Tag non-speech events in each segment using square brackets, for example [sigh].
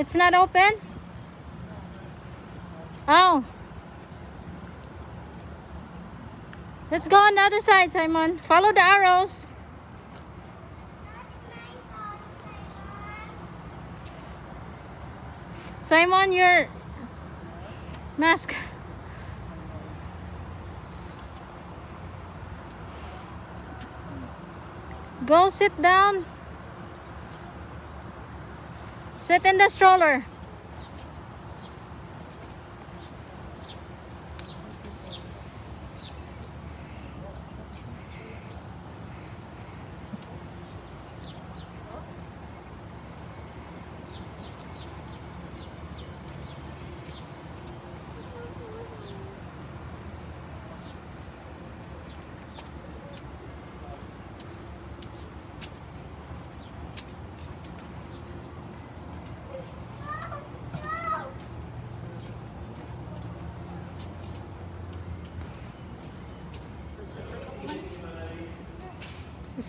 It's not open? Oh. Let's go on the other side, Simon. Follow the arrows. Simon, your mask. Go sit down. Sit in the stroller.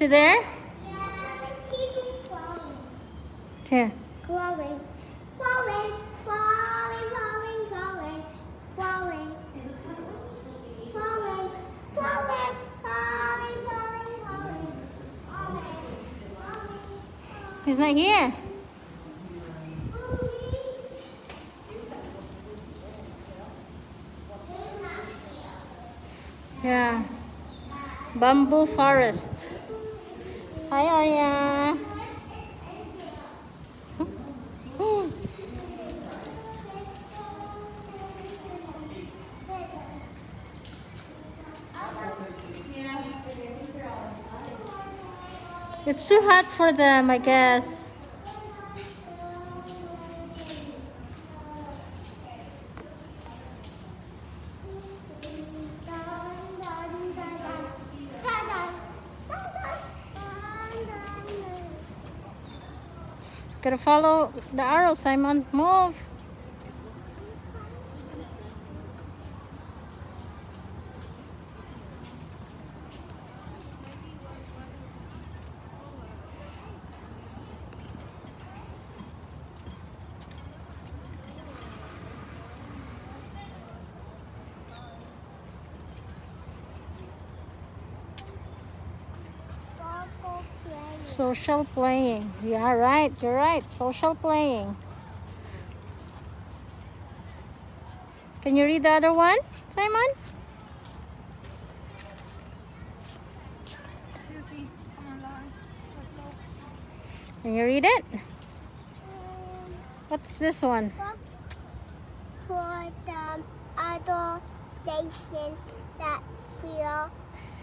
See there? Yeah, Here. Crawling. Crawling. Crawling, crawling, crawling. Crawling. Crawling. Crawling. Crawling, crawling, crawling. Crawling. He's not here. Yeah. Bamboo forest. Hi, Arya. It's too hot for them, I guess. Follow the arrow, Simon. Move. Social playing. Yeah, right. You're right. Social playing. Can you read the other one, Simon? Can you read it? What's this one? For the other stations that feel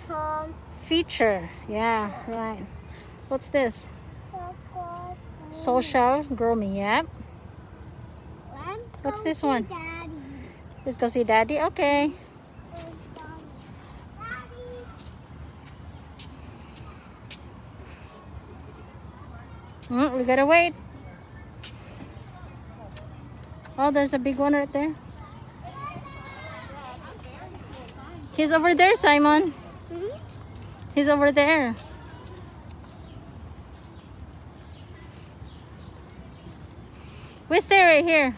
home. Feature. Yeah, right. What's this? Social grooming. Yep. What's this one? Daddy. Let's go see Daddy. Okay. Mm, we gotta wait. Oh, there's a big one right there. He's over there, Simon. Mhm. He's over there. Stay right here.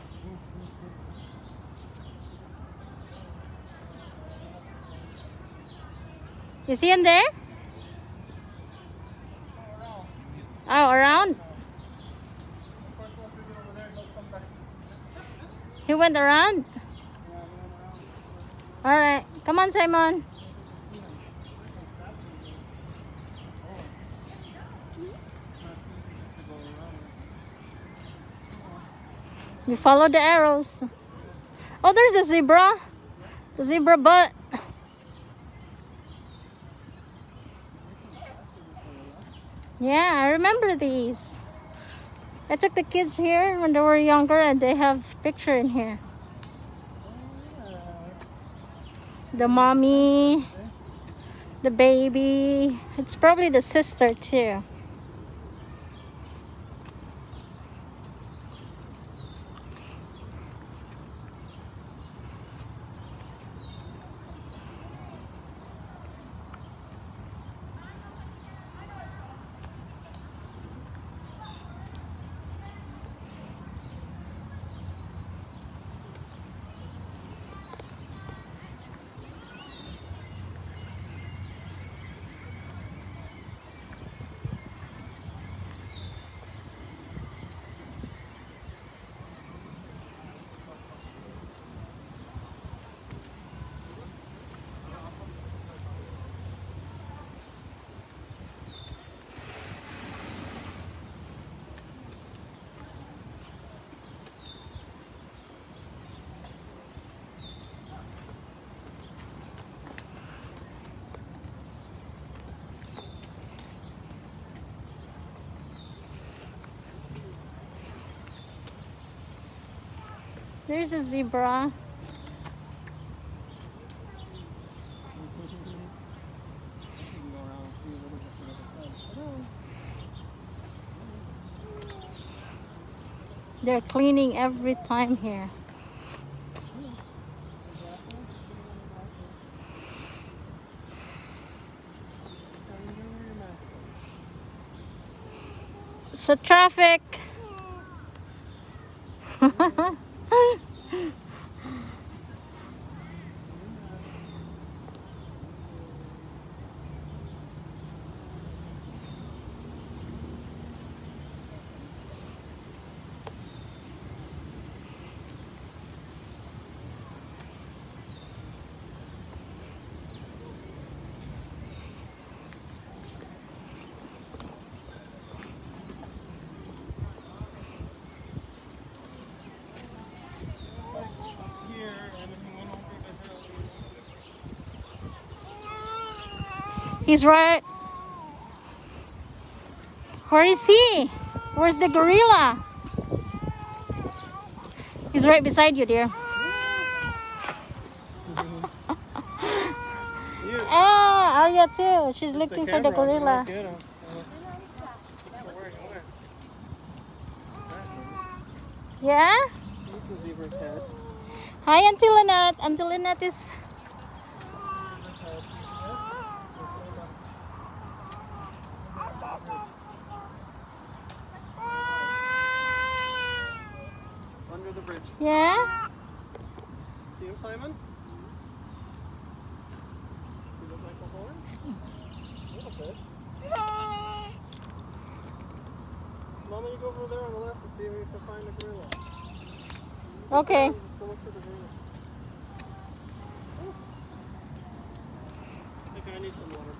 Is he in there? Oh, around? He went around? Alright. Come on, Simon. You follow the arrows. Oh, there's a zebra. The zebra butt. Yeah, I remember these. I took the kids here when they were younger and they have picture in here. The mommy, the baby. It's probably the sister too. There's a zebra. They're cleaning every time here. It's a traffic. [laughs] He's right. Where is he? Where's the gorilla? He's right beside you, dear. Ah, [laughs] Arya too. She's looking for the gorilla. look at him. Where, where? Yeah? Look at the zebra's head. Hi, Auntie Lynette. Auntie Lynette is. Under the bridge. Yeah? See him, Simon? He look like a horn? A little bit. Mama, you go over there on the left and see if you can find the gorilla. Okay. Let's look for the gorilla. I think I need some water,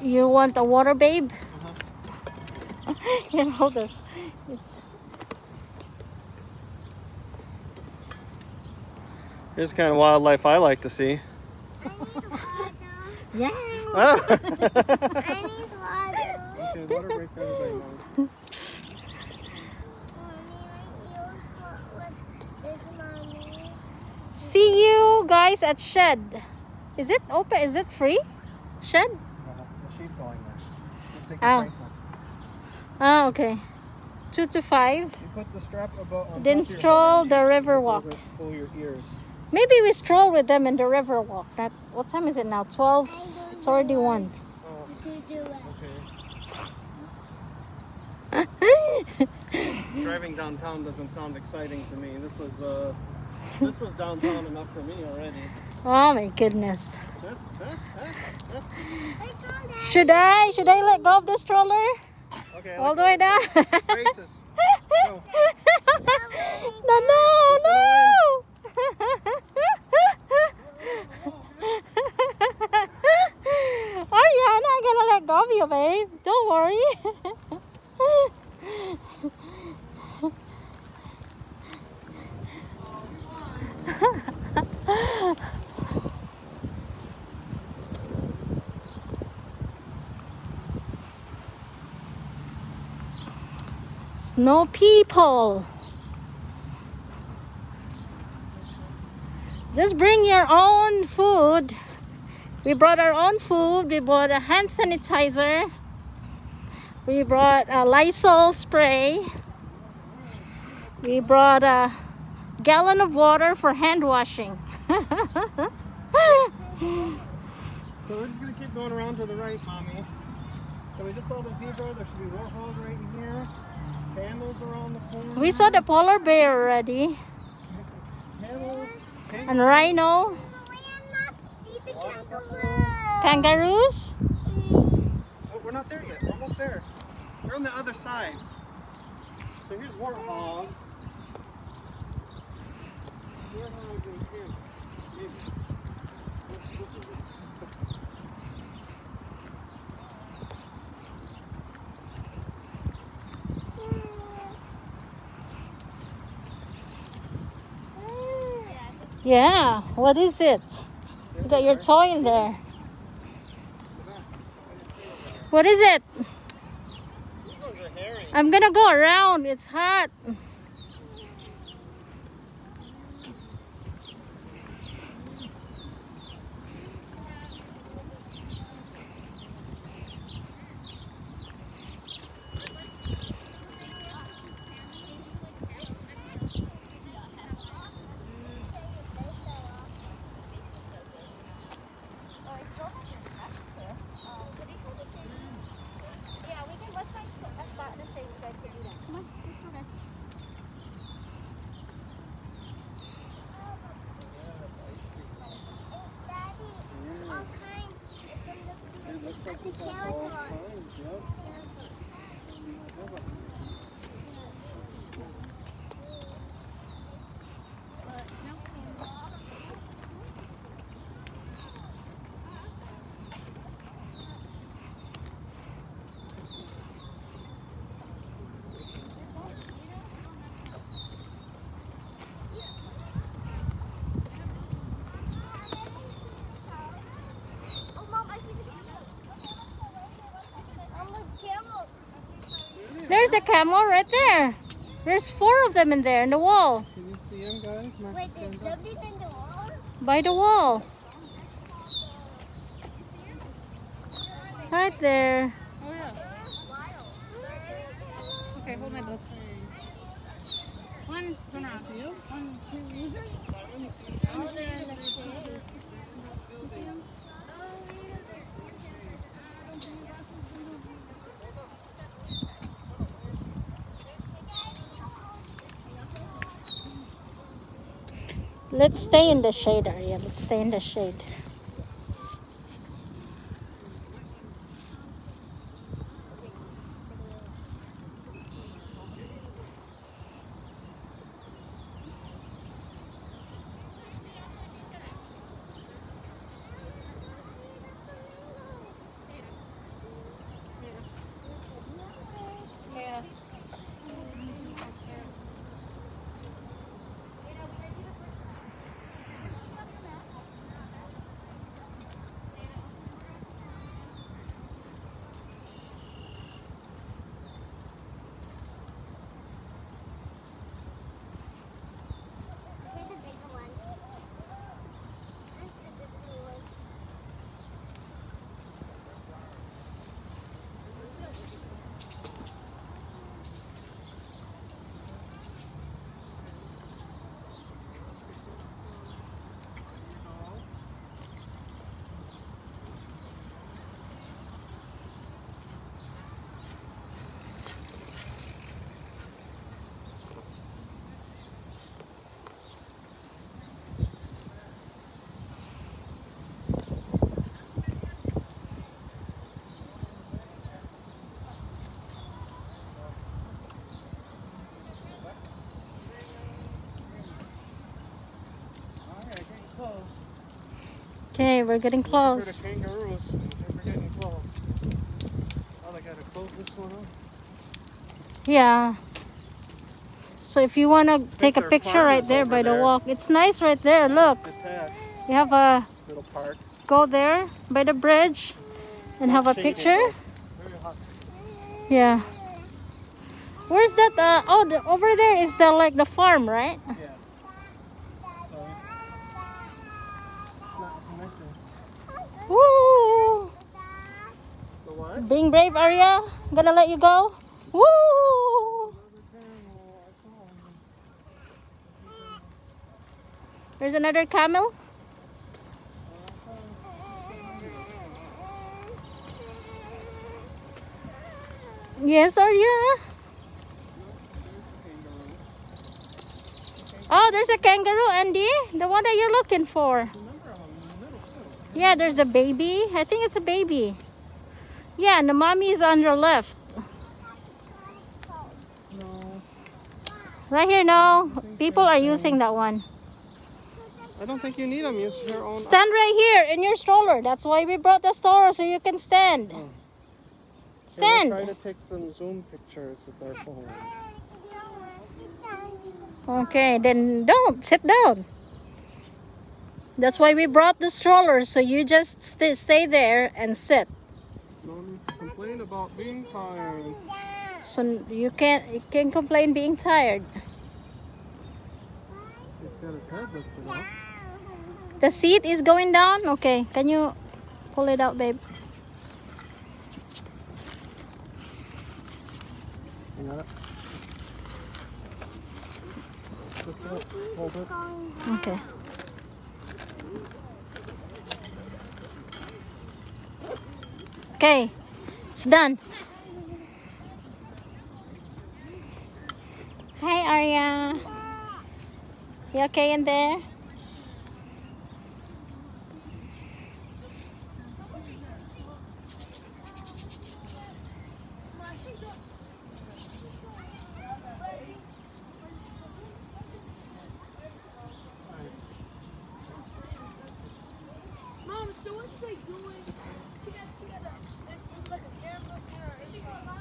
babe. You want a water, babe? Uh-huh. Here, hold this. It's... Here's the kind of wildlife I like to see. Yeah. [laughs] Ah. I need water. break for everybody, Mom. Mommy, my ears with this mommy. See you guys at Shedd. Is it open? Is it free? Shedd? She's going there. Just take Oh. break. Ah, okay. Two to five. You put the strap about on Then top of your stroll the river walk. Pull your ears. Maybe we stroll with them in the river walk. That, what time is it now? 12? It's already 1. Oh, To do it. okay. Driving downtown doesn't sound exciting to me. This was uh, this was downtown enough for me already. Oh my goodness. [laughs] Should I? Should I let go of the stroller? Okay. All the way down? this one. Braces. [laughs] Go. no, no, no! Arya, I'm not gonna let go of you, babe. Don't worry. [laughs] Snow people. Just bring your own food. We brought our own food. We bought a hand sanitizer. We brought a Lysol spray. We brought a gallon of water for hand washing. [laughs] So we're just gonna keep going around to the right, mommy. So we just saw the zebra. There should be warthog right in here. Camels around the corner. we saw the polar bear already. camels. And rhino. We must see the kangaroo. Kangaroos. Oh, we're not there yet. We're almost there. We're on the other side. So here's warthog. Warthog is here. Maybe. Yeah. What is it? You got your toy in there. What is it? These ones are hairy. I'm gonna go around. It's hot. Like The it's got all Skeletor. kinds, yep. Oh, Mom, I see the camel. Oh, look, camel. There's the camel right there. There's four of them in there in the wall. Can you see them, guys? Mark Wait, the it stands up. jumped in the wall? By the wall. Right there. Oh yeah. Okay, hold my book. One, turn around. See them? One, two, Oh, they're in the shade. Let's stay in the shade area. Let's stay in the shade. Okay, we're getting close. we're getting close. Oh, close this one up. Yeah. So if you want to take a picture right there by the walk, it's nice right there. Look, you have a little park. go there by the bridge and have a picture. though. Very hot. Yeah. Where's that? Uh, oh, the, over there is the like the farm, right? Yeah. So, it's not connected. Woo! The what? Being brave, Arya. I'm gonna let you go. Woo! There's another camel. Yes, Arya. Oh, there's a kangaroo, Andy. The one that you're looking for. Yeah, there's a baby. I think it's a baby. Yeah, and the mommy is on your left. No, Right here, no. People are using that one. I don't think you need them. Use your own. Stand right here in your stroller. That's why we brought the stroller so you can stand. Oh. Stand. We'll try to take some zoom pictures with our phone. Okay, then don't sit down. That's why we brought the stroller so you just stay, stay there and sit. No need to complain about being tired. So you can't you can complain being tired. He's got his head lifted up. The seat is going down. Okay, can you pull it out, babe? You got? Lift it up. Hold it. Okay. Okay, done. Hi, Arya. You okay in there? Mom, so what's they doing? She got, she got a, it looks like a camera or is it online?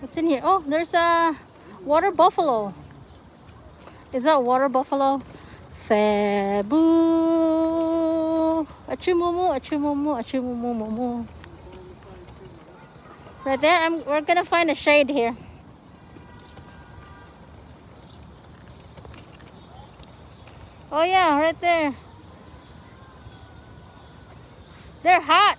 What's in here? Oh, there's a water buffalo. Is that a water buffalo? Cebu. Achumumu, achumumu, achumumu. Right there, I'm, we're gonna find a shade here. Oh yeah, right there. They're hot.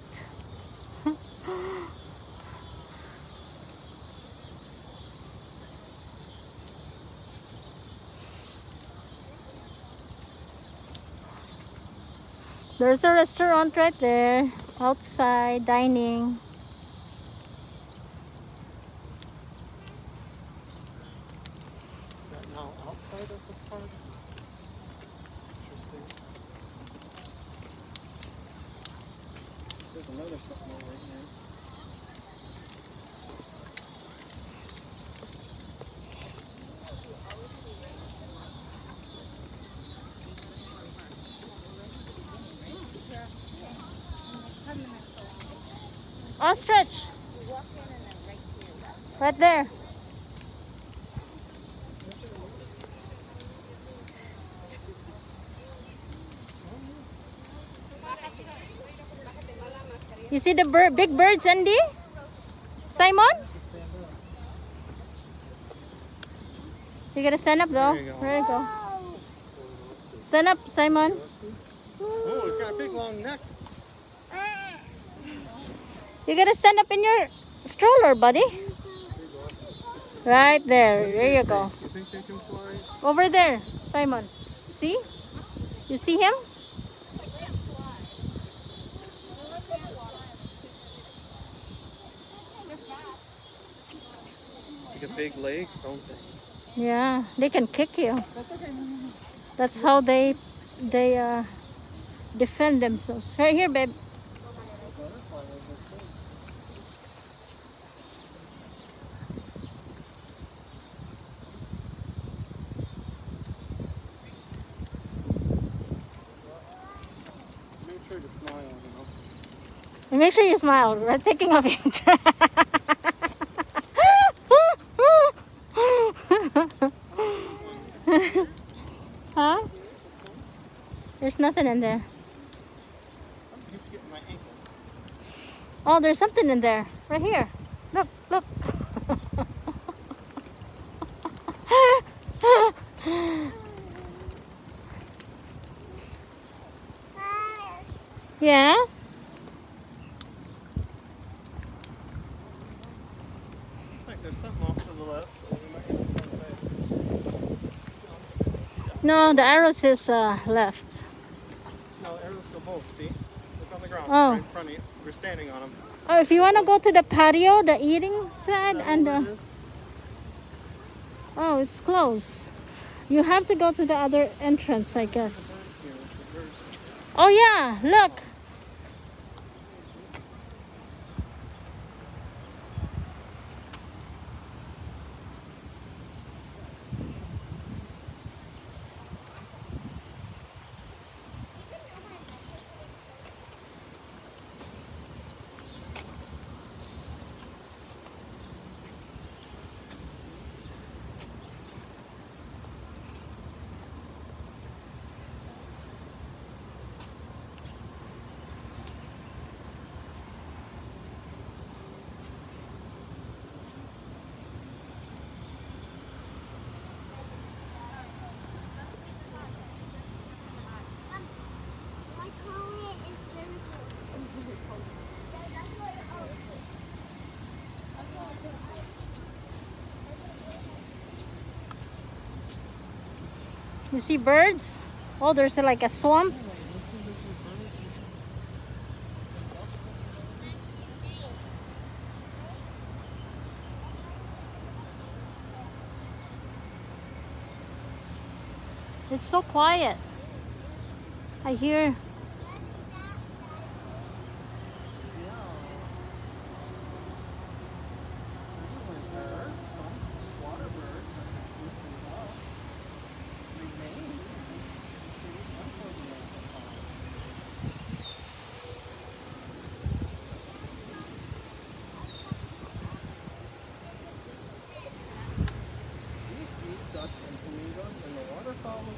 There's a restaurant right there. Outside dining. Is that now outside of the park? Interesting. There's another something over here. Ostrich. Right there. You see the bird, big birds, Andy? Simon? You gotta stand up though. There you go. There you go. Stand up, Simon. Oh, it's got a big long neck. You gotta stand up in your stroller, buddy. Right there. There you go. You think they can fly? Over there, Simon. See? You see him? Big legs, don't they? Yeah, they can kick you. That's how they they uh, defend themselves. Right here, babe. Make sure to smile, you know. And make sure you smile. We're taking a picture. huh? There's nothing in there. Oh, there's something in there. Right here. Look, look. yeah? No, the arrow says uh, left. No, arrows go both, see? Look on the ground, Oh. right in front of you. We're standing on them. Oh, if you want to go to the patio, the eating side, and the... Oh, it's closed. You have to go to the other entrance, I guess. Oh yeah, look. You see birds? Oh, there's like a swamp. It's so quiet. I hear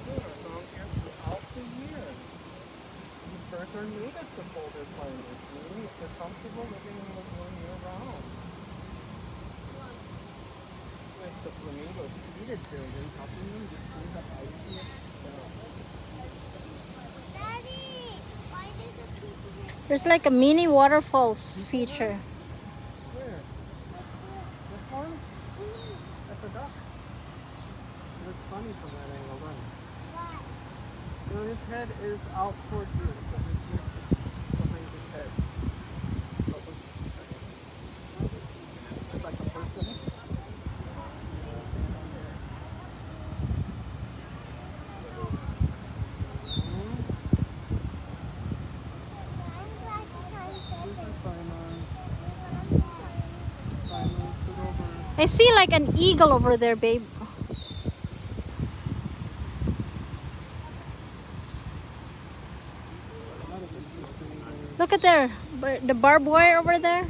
here throughout the year. Are native to climates, meaning that they're comfortable living in the lagoon year round. With the flamingos building, helping them get through the icy. There's like a mini waterfalls feature. Where? This one? That's a duck. It looks funny from that angle, doesn't it? Why? You know, his head is out towards you, so his ear is behind his head. So it looks it's like a person. I'm glad you can't This say is Simon. Simon, sit over. I see like an eagle over there, babe. Look at there, the barbed wire over there.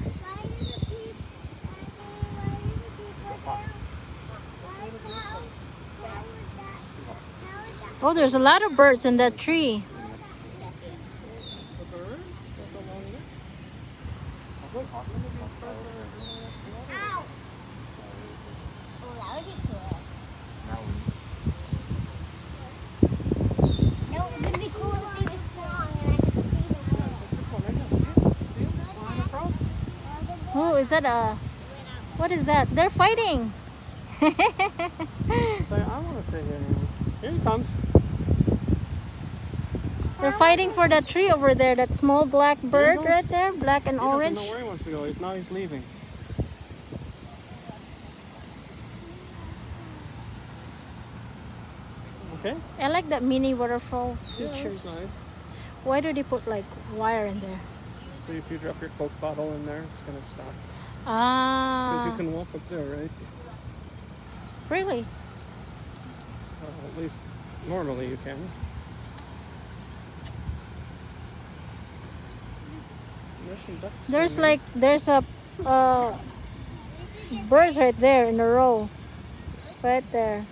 Oh, there's a lot of birds in that tree. The bird? That's a long neck. Look, look at these birds that are- Ow! Oh, that would be cool. It would be cool if they were strong and I could see them. This one right here. See? Flying across. Oh, is that a? What is that? They're fighting. [laughs] I want to say here. He comes. They're fighting for that tree over there. That small black bird right there, black and He orange. doesn't know where he wants to go. He's now he's leaving. Okay. I like that mini waterfall Yeah, features. nice. Why do they put like wire in there? So if you drop your Coke bottle in there, it's gonna stop. Because Ah, you can walk up there, right? really? Well, at least normally you can. There's some ducks. There's like there's a uh, birds right there in a row, right there.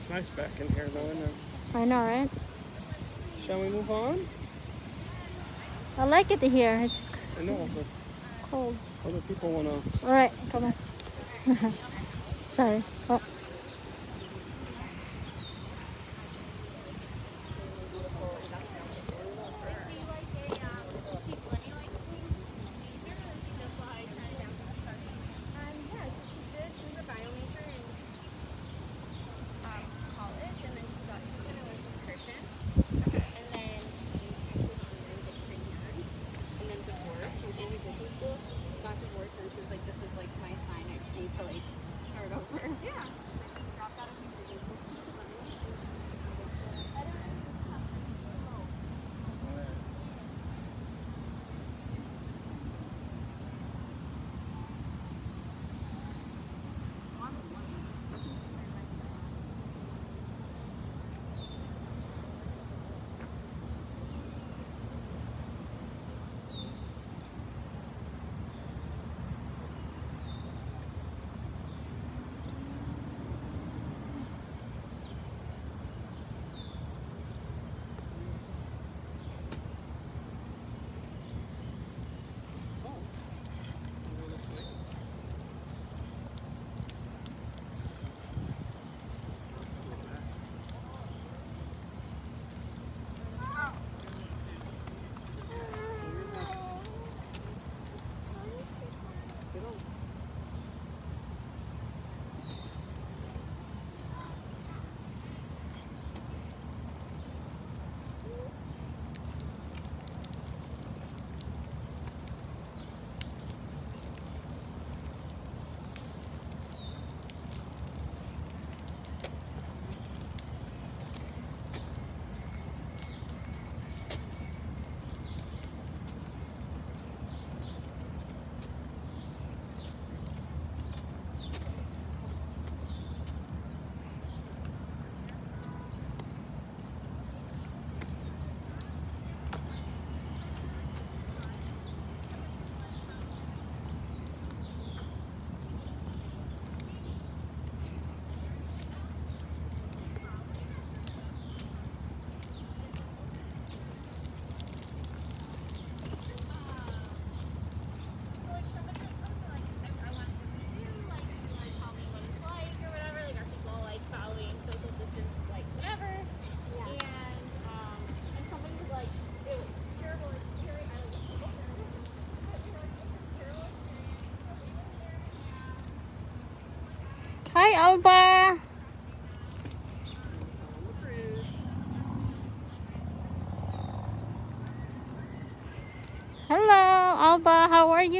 It's nice back in here, though, isn't it? I know, right? Shall we move on? I like it here. It's I know, but cold. other people wanna. All right, come on. [laughs] Sorry.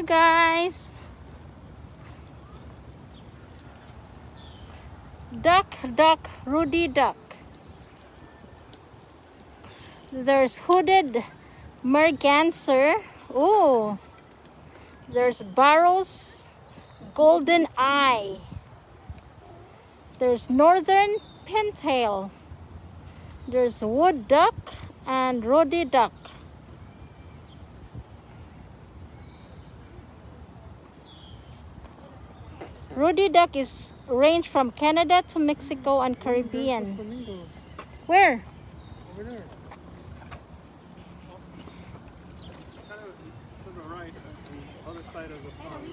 You guys? Duck, duck, Rudy duck. There's hooded merganser. Oh, there's Barrow's golden eye. There's northern pintail. There's wood duck and ruddy duck. Ruddy duck is range from Canada to Mexico and Caribbean. Flamingos Where? over there. Kind of to the right, the other side of the pond.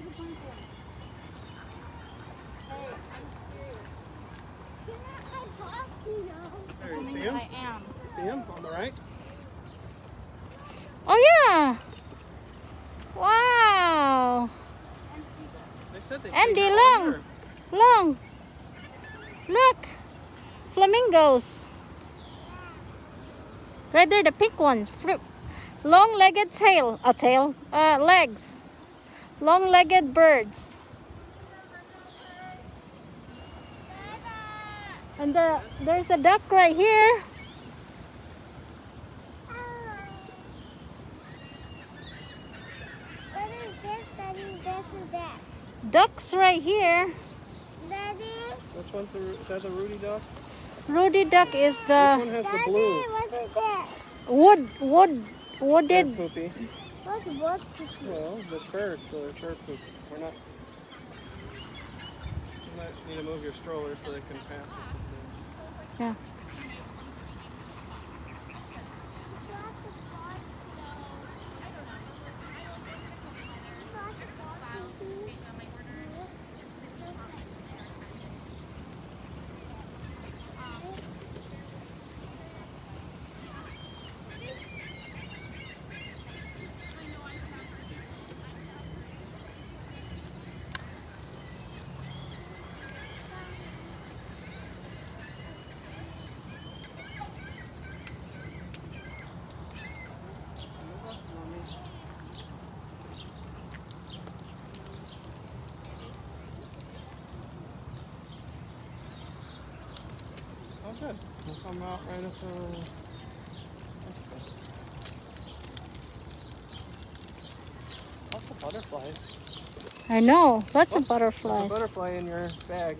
There, you see him? I am. You see him on the right? Oh yeah. Wow. They they Andy, long. Long. Look. Flamingos. Right there, the pink ones. Long-legged tail. A tail. Uh, legs. Long-legged birds. And the, there's a duck right here. What is this, Daddy? This and that. Ducks right here. Daddy? Which one's the, is that the Rudy duck? Rudy duck is Which the one has the blue? what is that? wood, wood, Bird wooded. poopy. What's what? Well, the birds, so they're bird poop. We're not. You might need to move your stroller so they can pass or something. Yeah. Oh, good. We'll come out right after. Lots of butterflies. I know. Lots of There's a butterflies. butterfly in your bag.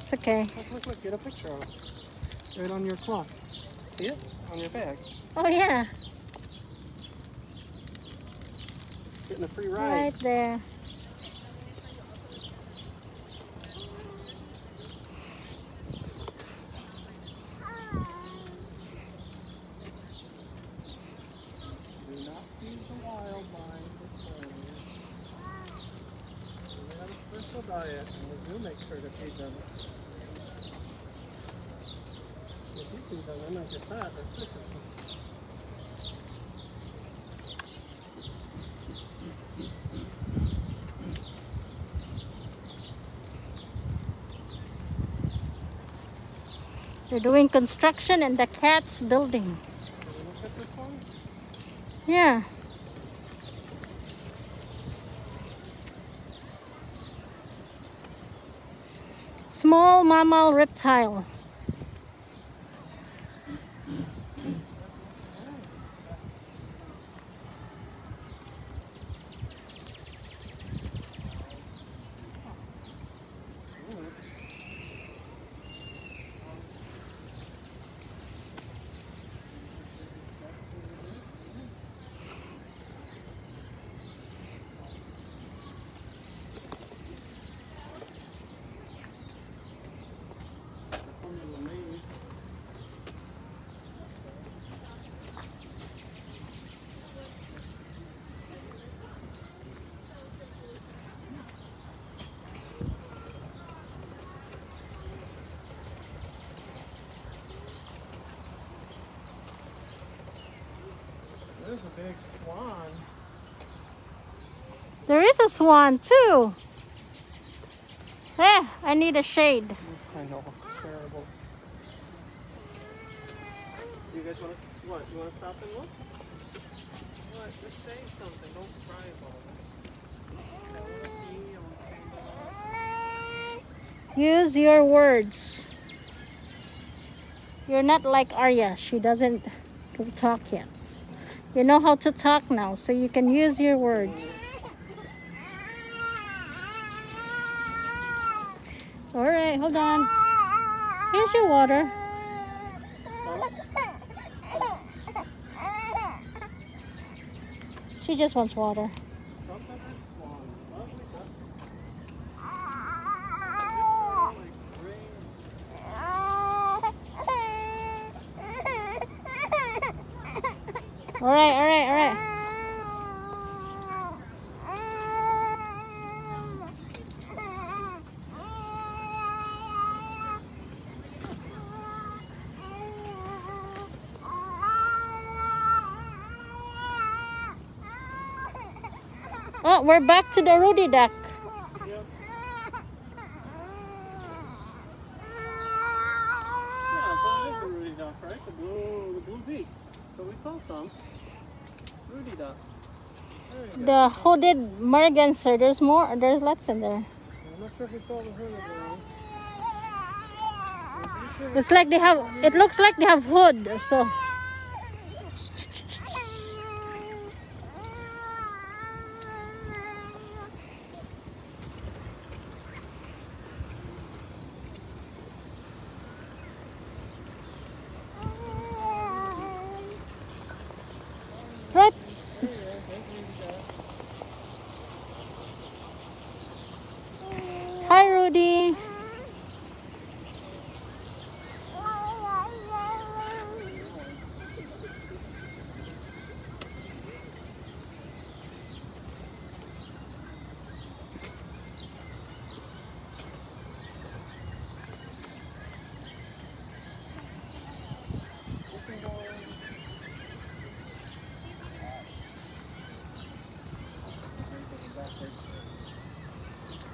It's okay. Look, look, look. Get a picture of it. Right on your cloth. See it? On your bag. Oh yeah, Getting a free ride. right there. Do not feed the wildlife with foliage. They have a special diet, and we do make sure to feed them. If you feed them, they don't get fat or sick. They're doing construction in the cat's building. Yeah. Small mammal reptile. Big swan. There is a swan too. Eh, I need a shade. I know, it's terrible. You guys want to what? You want to stop and look? What? Just say something. Don't cry about it. I want to see. I want Use your words. You're not like Arya. She doesn't talk yet. You know how to talk now, so you can use your words. All right, hold on. Here's your water. She just wants water. Look at that swan. Lovely duck. Like green. All right, all right, all right. Oh, we're back to the Rudy duck. The. So we saw some. The hooded merganser. There's more. There's lots in there. I'm not sure if the hood around. It's like they have. It looks like they have hood. So right. Hi, Rudy.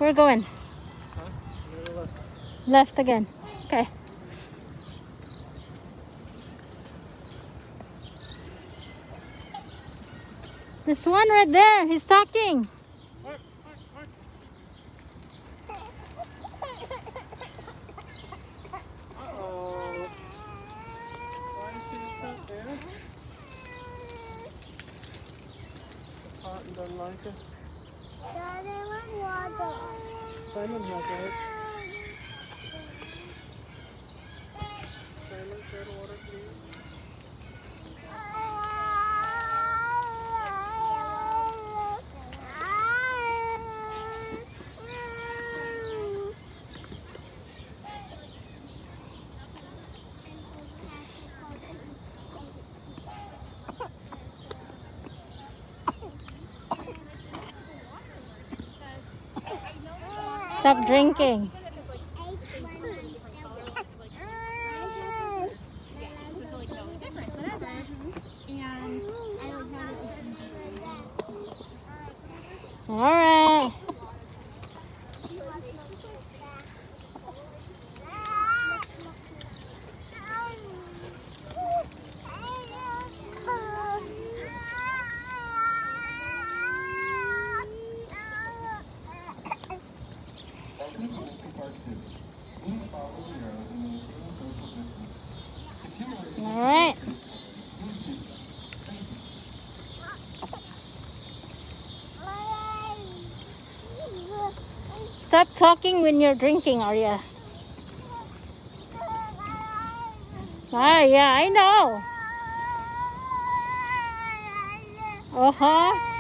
We're going Huh? Look. left again. Okay. This one right there. He's talking. Simon has it. Simon, the water, Stop drinking. All right. All right. Stop talking when you're drinking, Arya. Ah, yeah, I know. Uh